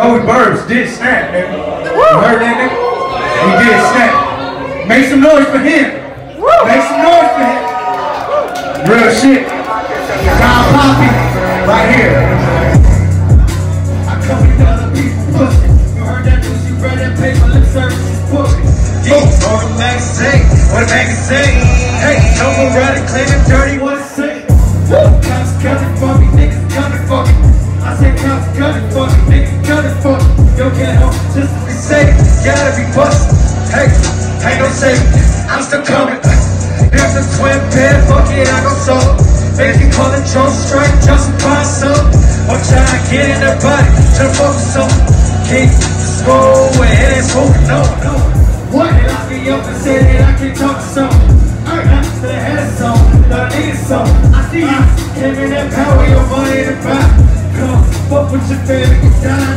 Joey Burbs did snap, nigga. You heard that, nigga? He did snap. Make some noise for him. Make some noise for him. Real shit. Don Papi, right here. I come with other people pushing. You heard that news, you read that paper, lip service is pushing. Yeah, or the magazine, or the magazine. Hey, don't go running, claiming dirty, Gotta be busted. Hey, ain't no saving. I'm still coming. There's a twin pair, fuck it, I go solo. Baby calling Joe strike, just by some. Or try to get in their body, to focus on. Keep the scroll where it ain't smoking, no, no. What? And I be up and say that I can talk to some. I the head of some, the need some. I see you came in that power, your money in the back. Come, fuck with your family, get down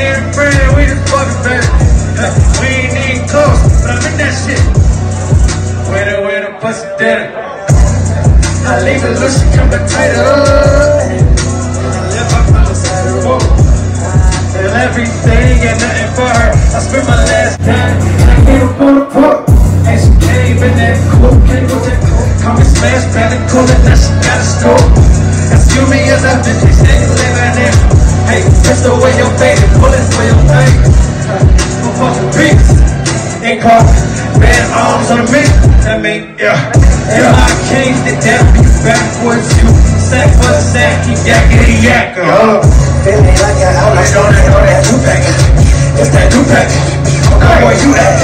We ain't even we just fucking. Ha, We ain't even close, but I'm in that shit. Where the, where the pussy dead? I leave it loose, she coming tighter. Live up on the side of the. And everything and nothing for her. I spent my last the death be backwards. You sack for sack, you yakety yak. Oh. Feeling like an outlaw smoking on that two pack. It's that new pack. I'm where you at.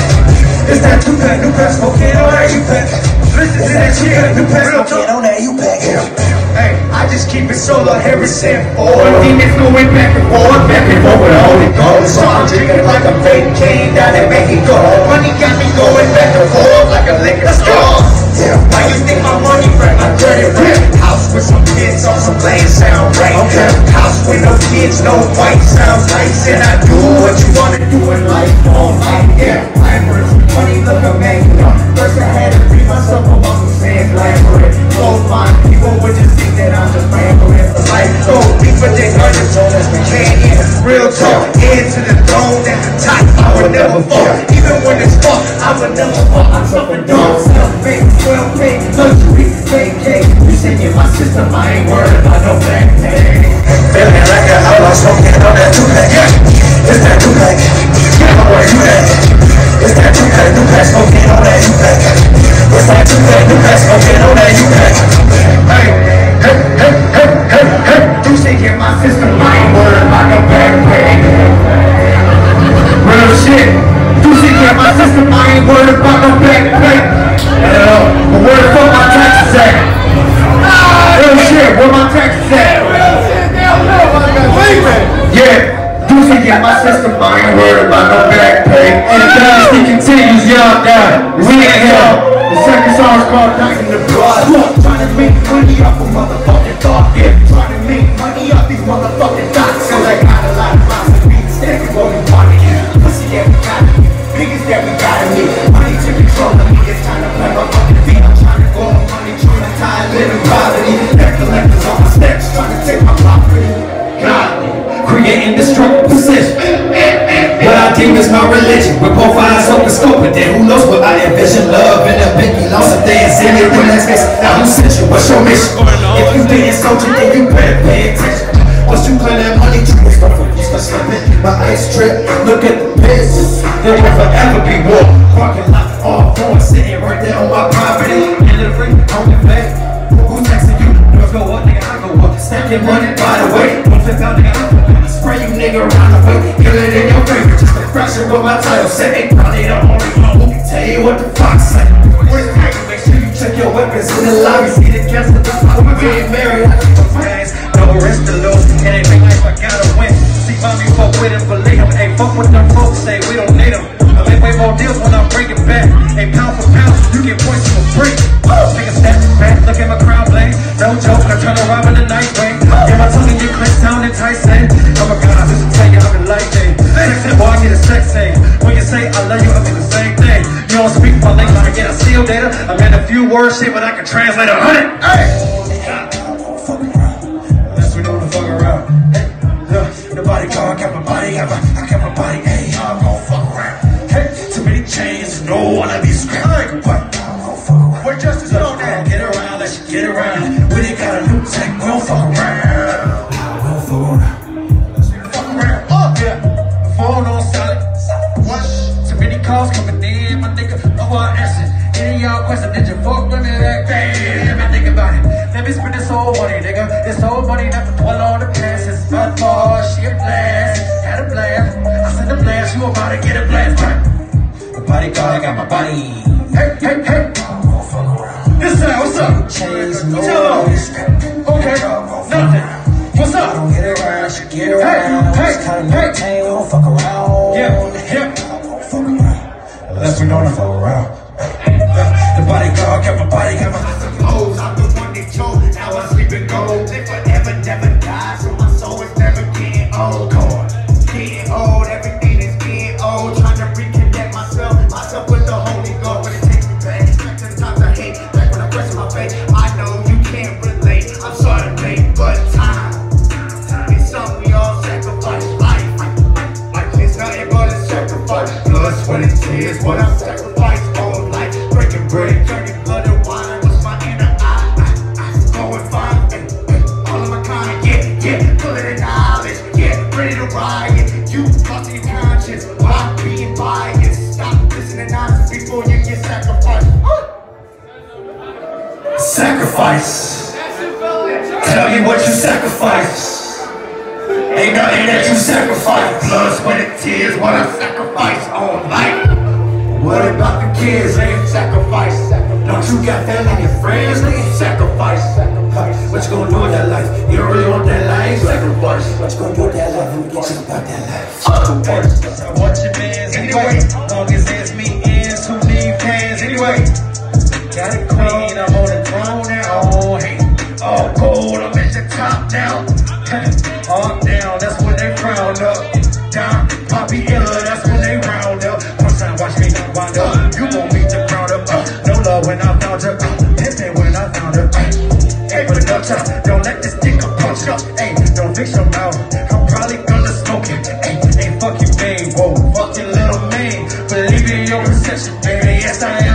It's that two pack, new pack, smoking on that you pack. Listen to that shit. new pack, smoking on that you pack. Hey, I just keep it solo since all demons going back and forth, back and forth with all the Gold, so I'm drinking like a fake king down in Mexico. Kids, no white sounds nice. And I do what you wanna do in life all night. Yeah, glamorous. Money look amazing. First I had to free myself from muscle saying glamorous. Close mind, people would just think that I'm just glamorous. But life go deeper than hundreds, so let's be can Real talk, head to the throne at the top. I would never fall. Even when it's far, I would never fall. I'm something dumb, 12 pay, luxury, fake cake. You say in my system, I ain't worried about no back pay. Feeling like an outlaw smoking on that two pack. It's that two pack. Ain't worried no back pay. And the dynasty continues, y'all down. We in here. The second song is called Night in the Blood. Look, trying to make money off a motherfucking thought. Yeah, trying to make money off these motherfucking thoughts. Cause I got a lot of to beat. Standing what is my religion. With both eyes open, scoping. Then who knows what I envision? Love and a biggie, lost of things. Anything that's missing. Now who sent you? What's your mission? If you didn't soldier, then you better pay attention. Once you play that money trick, it's gonna you start slipping. My ice trip, look at the piss. There will forever be war. Parking lot, all four, sitting right there on my property. In the ring, on the back. Who's texting you? Doors go up, nigga, I go up. Stack your money, by the way. Don't flip out, nigga, I'm gonna spray you, nigga, around the way. Kill it in your favor, just crush it with my title. Say they probably the only one who can tell you what the fuck say. The? Make sure you check your weapons in the lobby. See the cast of the fuck. We ain't married. I keep those guys. No risk to lose. Anything life, I gotta win. See, mommy, fuck with him, believe him. Hey, fuck with them folks, say we don't need them. I make way more deals when I'm breaking back. Hey, pound for pound, you get points for free. A step back, look at my crown blade. No joke, I turn around in the night wing. Get my tongue in your click, sound enticing. Oh say I love you, I mean the same thing. You don't speak my language, I get a seal data. I mean a few words, shit, but I can translate a hundred. Hey! Unless we fuck around. Look, nobody call, I got my body, got my, I got my body. Calls coming in, my nigga. Oh, I answer. Any y'all question, did you fuck with me back then? Let me think about it. Let me spend this whole money, nigga. This whole money not to dwell on the past. It's my fault, she a blast. Had a blast. I sent a blast, you about to get a blast. Right? The body guard, I got my body. Hey, hey, hey. This time, what's up? Chains, no. Okay, nothing. What's up? Don't get around, she get around. Hey, around. Unless we don't sacrifice all life. Breaking my inner eye? I, going all of my kind, yeah. Ready to. You? Stop listening to nonsense before you. Sacrifice. Tell me what you sacrifice. Ain't nothing that you sacrifice. Blood, sweat, and tears. What I sacrifice on life. What about the kids? They sacrifice. Don't you got family and friends? They sacrifice. Sacrifice. What you gonna do with that life? You don't really want that life? Sacrifice. What you gonna do with that life? Let me get you about that life. I want your mans anyway. Long as it's me Don't let this dick punch up. Hey, don't fix your mouth. I'm probably gonna smoke it. Hey, hey, fuck you, babe. Whoa, fuck your little man. Believe in your perception, baby. Yes, I am